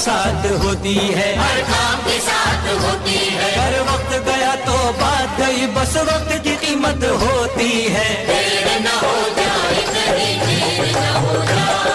साथ होती है। हर काम के साथ होती है। हर वक्त गया तो बात गई बस वक्त की कीमत होती है। देर ना हो जाए कहीं देर न हो जाए।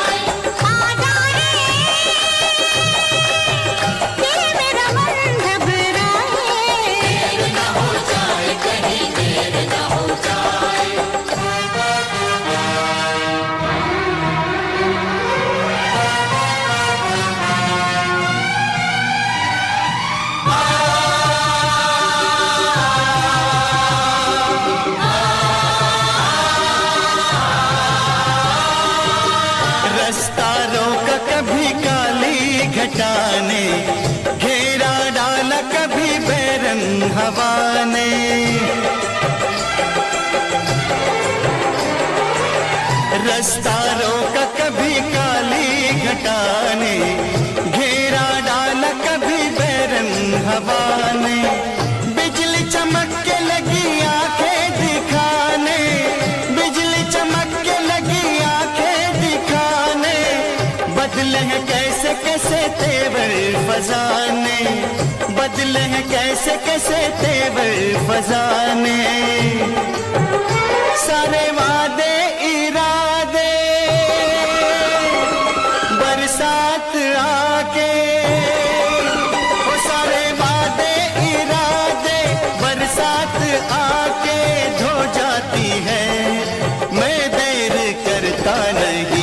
रास्ता रोका कभी काली घटाने, घेरा डाला कभी बैरन हवा ने बिजली चमक के लगी आँखें दिखाने, बिजली चमक के लगी आँखें दिखाने, बदले हैं कैसे कैसे तेवर फजाने बदले हैं कैसे कैसे तेवर फजाने सारे वाद make